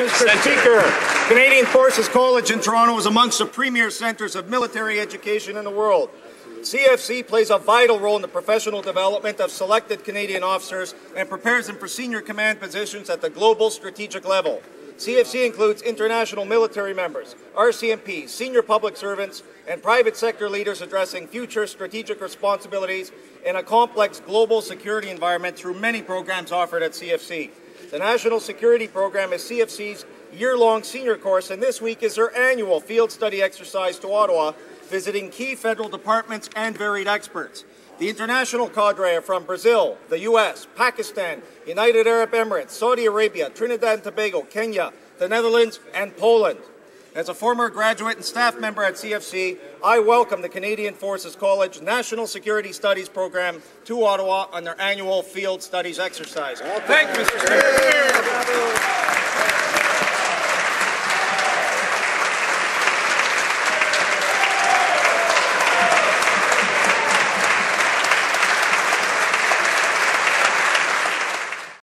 Mr. Speaker. Canadian Forces College in Toronto is amongst the premier centres of military education in the world. CFC plays a vital role in the professional development of selected Canadian officers and prepares them for senior command positions at the global strategic level. CFC includes international military members, RCMP, senior public servants, and private sector leaders addressing future strategic responsibilities in a complex global security environment through many programs offered at CFC. The National Security Program is CFC's year-long senior course, and this week is their annual field study exercise to Ottawa, visiting key federal departments and varied experts. The international cadre are from Brazil, the US, Pakistan, United Arab Emirates, Saudi Arabia, Trinidad and Tobago, Kenya, the Netherlands, and Poland. As a former graduate and staff member at CFC, I welcome the Canadian Forces College National Security Studies Program to Ottawa on their annual field studies exercise. Thank you, Mr. Speaker.